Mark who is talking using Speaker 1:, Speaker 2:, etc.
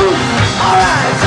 Speaker 1: Alright!